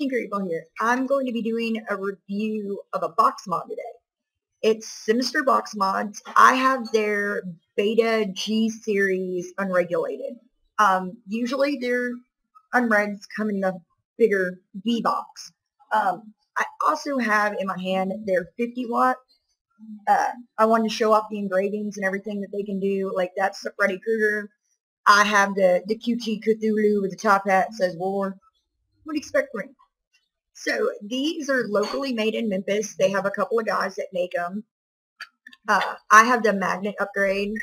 Tinker Evol here. I'm going to be doing a review of a box mod today. It's Sinister Box Mods. I have their Beta G series unregulated. Um, usually their unregs come in the bigger B box. Um, I also have in my hand their 50 watt. Uh, I wanted to show off the engravings and everything that they can do. Like that's the Freddy Krueger. I have the, the QT Cthulhu with the top hat says war. What do you expect from me? So these are locally made in Memphis. They have a couple of guys that make them. Uh, I have the magnet upgrade,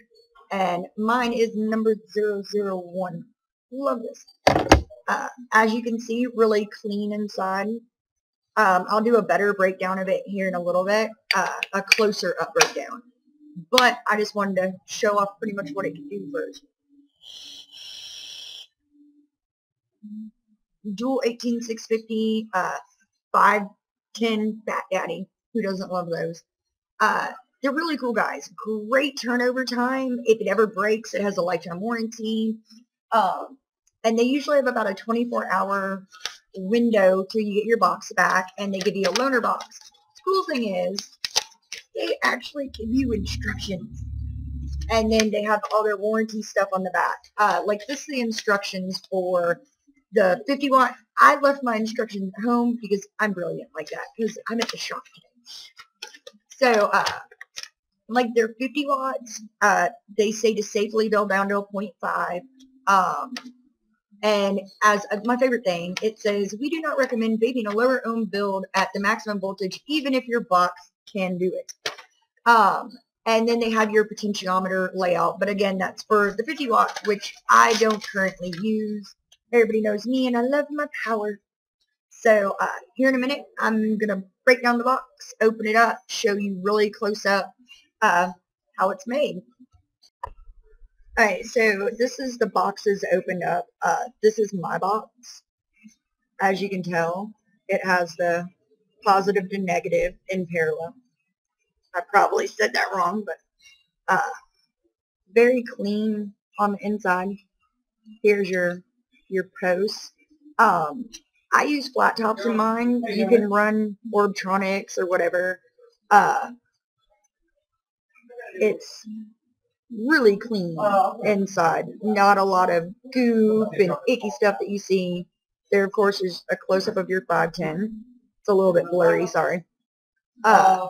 and mine is number 001. Love this. Uh, as you can see, really clean inside. Um, I'll do a better breakdown of it here in a little bit, uh, a closer up breakdown. But I just wanted to show off pretty much what it can do first. dual 18650, uh, 510 Fat Daddy. Who doesn't love those? Uh, they're really cool guys. Great turnover time. If it ever breaks, it has a lifetime warranty. Um, and they usually have about a 24-hour window till you get your box back, and they give you a loaner box. The cool thing is, they actually give you instructions. And then they have all their warranty stuff on the back. Uh, like this is the instructions for the 50 watt, I left my instructions at home because I'm brilliant like that because I'm at the shop. So, uh, like they're 50 watts, uh, they say to safely build down to a 0.5. Um, and as uh, my favorite thing, it says, we do not recommend vaping a lower ohm build at the maximum voltage, even if your box can do it. Um, and then they have your potentiometer layout. But again, that's for the 50 watt, which I don't currently use. Everybody knows me and I love my power. So uh, here in a minute, I'm going to break down the box, open it up, show you really close up uh, how it's made. Alright, so this is the boxes opened up. Uh, this is my box. As you can tell, it has the positive to negative in parallel. I probably said that wrong, but uh, very clean on the inside. Here's your your posts. Um, I use flat tops in mine. You can run Orbtronics or whatever. Uh, it's really clean inside. Not a lot of goop and icky stuff that you see. There, of course, is a close-up of your 510. It's a little bit blurry, sorry. Uh,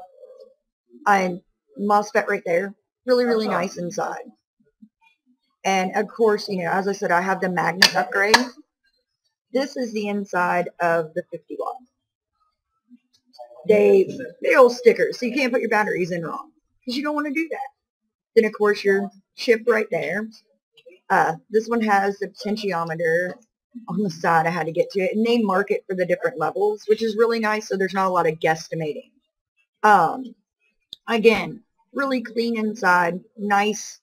and MOSFET right there. Really, really nice inside. And of course, you know, as I said, I have the magnet upgrade. This is the inside of the 50 watt. They, they're old stickers, so you can't put your batteries in wrong because you don't want to do that. Then, of course, your chip right there. Uh, this one has the potentiometer on the side. I had to get to it. And they mark it for the different levels, which is really nice, so there's not a lot of guesstimating. Um, again, really clean inside, nice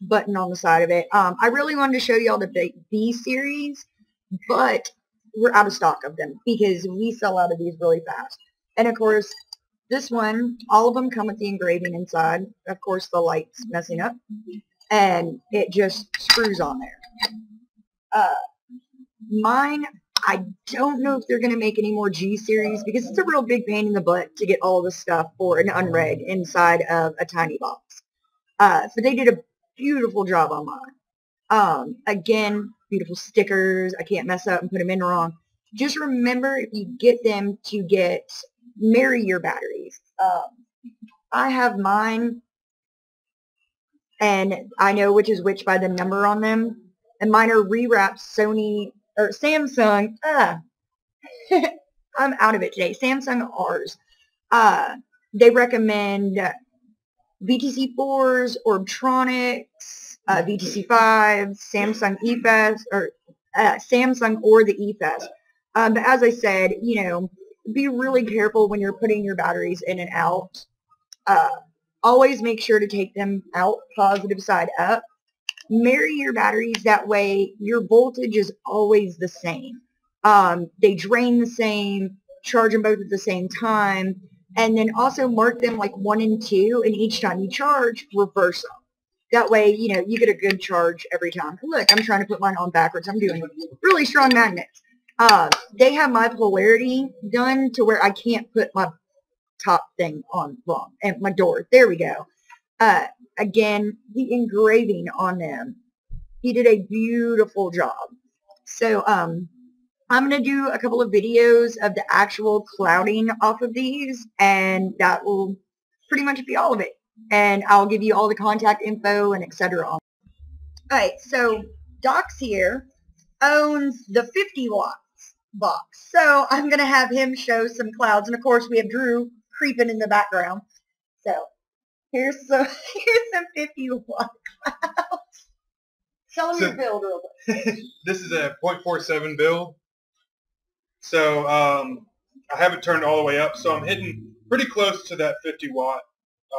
button on the side of it. Um, I really wanted to show you all the B series, but we're out of stock of them because we sell out of these really fast. And of course, this one, all of them come with the engraving inside. Of course, the light's messing up. And it just screws on there. Uh, mine, I don't know if they're going to make any more G series because it's a real big pain in the butt to get all the stuff for an unreg inside of a tiny box. Uh, so they did a beautiful job on mine. Um, again, beautiful stickers. I can't mess up and put them in wrong. Just remember if you get them to get, marry your batteries. Um, I have mine and I know which is which by the number on them. And mine are rewrapped Sony or Samsung. Ah, I'm out of it today. Samsung R's. Uh, they recommend VTC 4s, Orbtronics, uh, VTC 5s, Samsung eFest, or uh, Samsung or the eFest. Um, but as I said, you know, be really careful when you're putting your batteries in and out. Uh, always make sure to take them out positive side up. Marry your batteries that way your voltage is always the same. Um, they drain the same, charge them both at the same time and then also mark them like one and two, and each time you charge, reverse them. That way, you know, you get a good charge every time. Look, I'm trying to put mine on backwards. I'm doing really strong magnets. Uh, they have my polarity done to where I can't put my top thing on wrong and my door. There we go. Uh, again, the engraving on them. He did a beautiful job. So um, I'm going to do a couple of videos of the actual clouding off of these, and that will pretty much be all of it. And I'll give you all the contact info and etc. All right, so Doc's here owns the 50 watts box. So I'm going to have him show some clouds. And of course, we have Drew creeping in the background. So here's some, here's some 50 watt clouds. Tell them So- your build real quick. this is a 0.47 build. So um, I have it turned all the way up. So I'm hitting pretty close to that 50 watt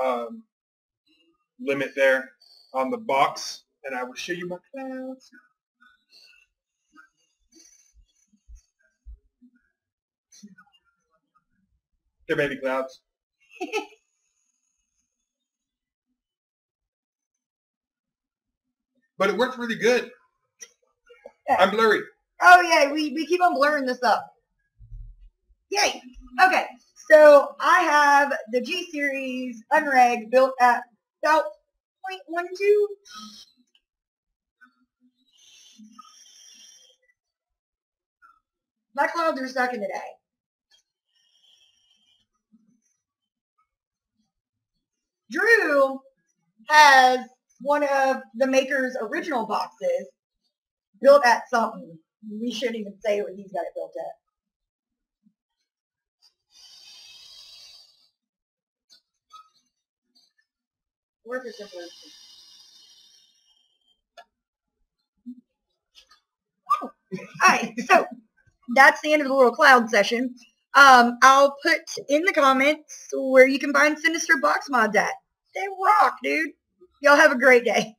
um, limit there on the box. And I will show you my clouds. They're baby clouds. but it worked really good. I'm blurry. Oh yeah, we, we keep on blurring this up. Yay. Okay, so I have the G series unreg built at about 0.12. My clouds are stuck in today. Drew has one of the maker's original boxes built at something. We shouldn't even say what he's got it built at. It simpler. Alright, so that's the end of the little cloud session. Um, I'll put in the comments where you can find Sinister Box Mods at. They rock, dude. Y'all have a great day.